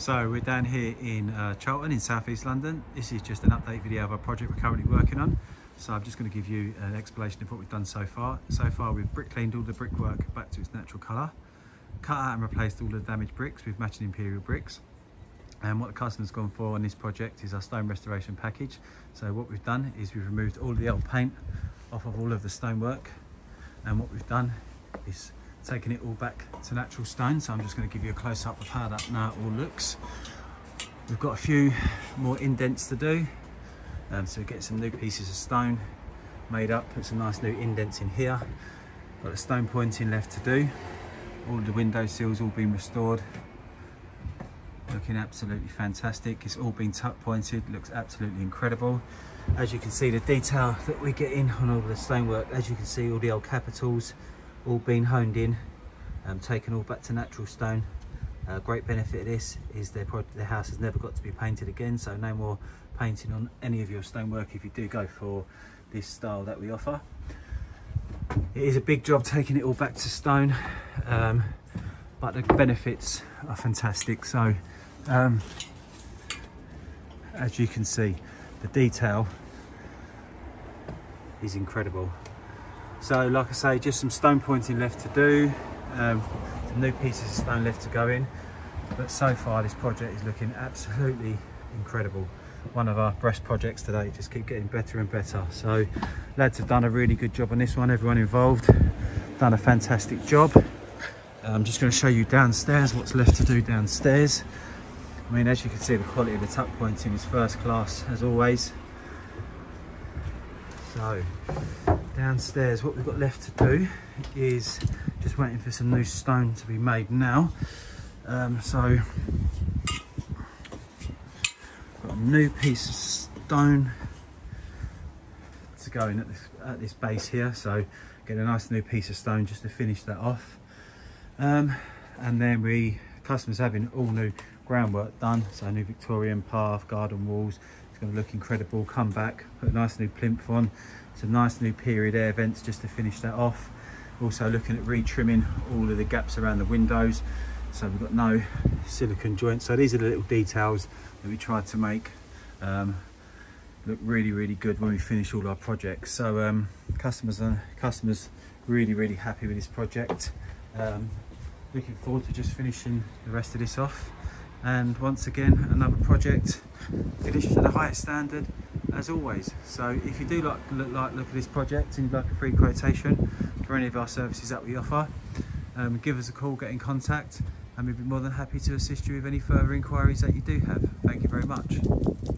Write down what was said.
So we're down here in uh, Charlton in southeast London. This is just an update video of a project we're currently working on. So I'm just going to give you an explanation of what we've done so far. So far we've brick cleaned all the brickwork back to its natural colour, cut out and replaced all the damaged bricks with matching imperial bricks. And what the customer's gone for on this project is our stone restoration package. So what we've done is we've removed all the old paint off of all of the stonework. And what we've done is taking it all back to natural stone. So I'm just going to give you a close up of how that now all looks. We've got a few more indents to do. Um, so get some new pieces of stone made up, put some nice new indents in here. Got a stone pointing left to do. All the window sills all been restored. Looking absolutely fantastic. It's all been tuck pointed, looks absolutely incredible. As you can see, the detail that we get in on all the stonework, as you can see, all the old capitals, all been honed in, um, taken all back to natural stone. Uh, great benefit of this is the, the house has never got to be painted again, so no more painting on any of your stonework if you do go for this style that we offer. It is a big job taking it all back to stone, um, but the benefits are fantastic. So, um, as you can see, the detail is incredible. So like I say, just some stone pointing left to do, um, some new pieces of stone left to go in. But so far this project is looking absolutely incredible. One of our breast projects today, just keep getting better and better. So lads have done a really good job on this one, everyone involved, done a fantastic job. I'm just going to show you downstairs what's left to do downstairs. I mean, as you can see, the quality of the tuck pointing is first class as always. So downstairs what we've got left to do is just waiting for some new stone to be made now. Um, so got a new piece of stone to go in at this, at this base here. So get a nice new piece of stone just to finish that off. Um, and then we customers having all new groundwork done so new Victorian path garden walls it's going to look incredible come back put a nice new plinth on some nice new period air vents just to finish that off. Also looking at retrimming all of the gaps around the windows. So we've got no silicon joints. So these are the little details that we tried to make um, look really, really good when we finish all our projects. So um, customers are customers really, really happy with this project. Um, looking forward to just finishing the rest of this off. And once again, another project finished to the highest standard as always. So if you do like look, like look at this project and you'd like a free quotation for any of our services that we offer, um, give us a call, get in contact, and we'd be more than happy to assist you with any further inquiries that you do have. Thank you very much.